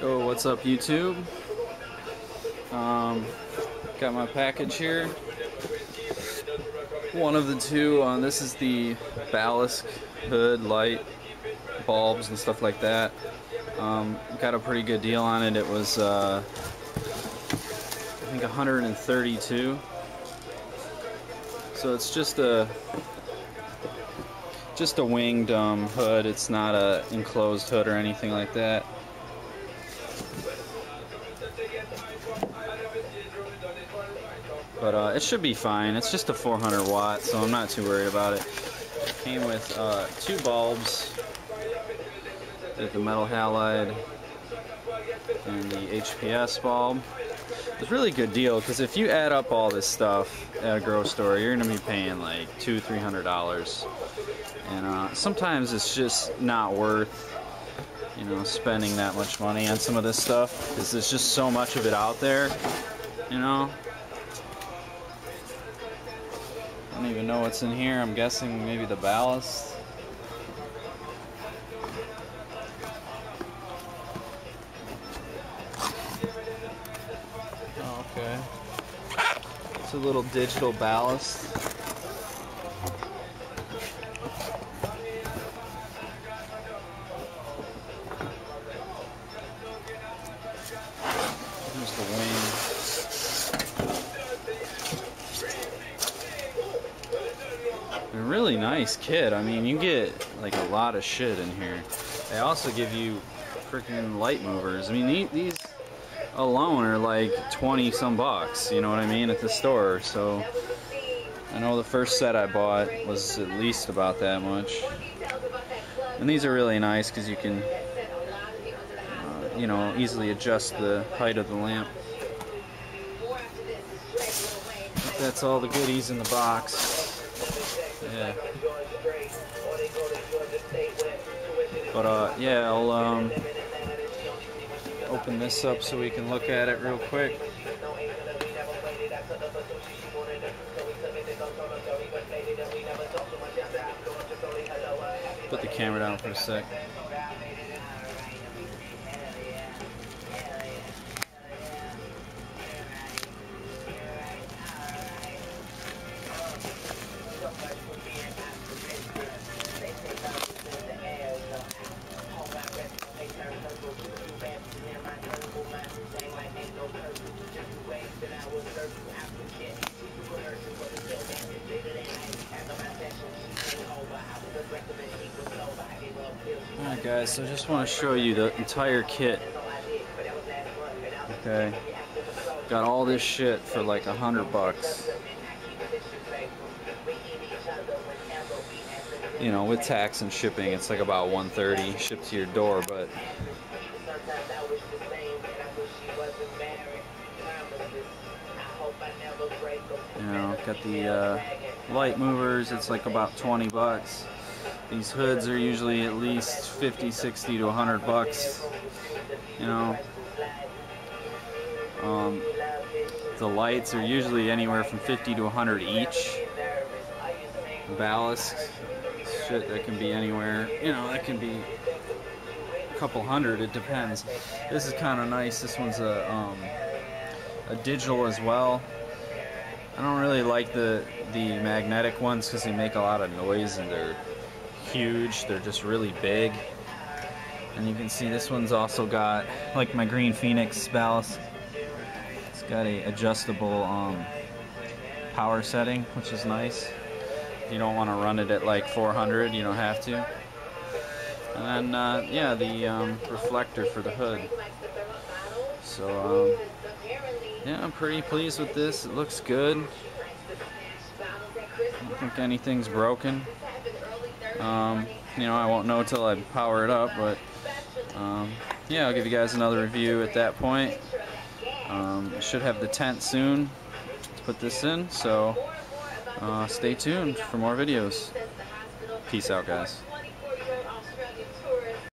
Yo, what's up YouTube? Um, got my package here. One of the two, uh, this is the ballast hood light bulbs and stuff like that. Um, got a pretty good deal on it. It was, uh, I think 132. So it's just a just a winged um, hood. It's not a enclosed hood or anything like that. But uh, it should be fine. It's just a 400 watt, so I'm not too worried about it. Came with uh, two bulbs, the metal halide and the HPS bulb. It's a really good deal because if you add up all this stuff at a grocery store, you're gonna be paying like two, three hundred dollars, and uh, sometimes it's just not worth you know spending that much money on some of this stuff because there's just so much of it out there, you know. I don't even know what's in here. I'm guessing maybe the ballast. Oh, okay. It's a little digital ballast. A really nice kit. I mean, you get like a lot of shit in here. They also give you freaking light movers. I mean, these alone are like 20 some bucks, you know what I mean, at the store. So I know the first set I bought was at least about that much. And these are really nice because you can, uh, you know, easily adjust the height of the lamp. That's all the goodies in the box. Yeah. But uh, yeah, I'll um, open this up so we can look at it real quick. Put the camera down for a sec. Alright guys, so I just want to show you the entire kit. Okay. Got all this shit for like a hundred bucks. You know, with tax and shipping, it's like about 130 shipped to your door, but you know, got the uh, light movers, it's like about 20 bucks. These hoods are usually at least 50, 60 to 100 bucks. You know, um, the lights are usually anywhere from 50 to 100 each. Ballast, shit, that can be anywhere. You know, that can be a couple hundred. It depends. This is kind of nice. This one's a um, a digital as well. I don't really like the the magnetic ones because they make a lot of noise and they're huge. They're just really big. And you can see this one's also got, like my Green Phoenix ballast, it's got a adjustable um, power setting, which is nice. You don't want to run it at like 400, you don't have to. And then, uh, yeah, the um, reflector for the hood. So, um, yeah, I'm pretty pleased with this. It looks good. I don't think anything's broken. Um, you know, I won't know until I power it up, but um, yeah, I'll give you guys another review at that point. Um, I should have the tent soon to put this in, so uh, stay tuned for more videos. Peace out, guys.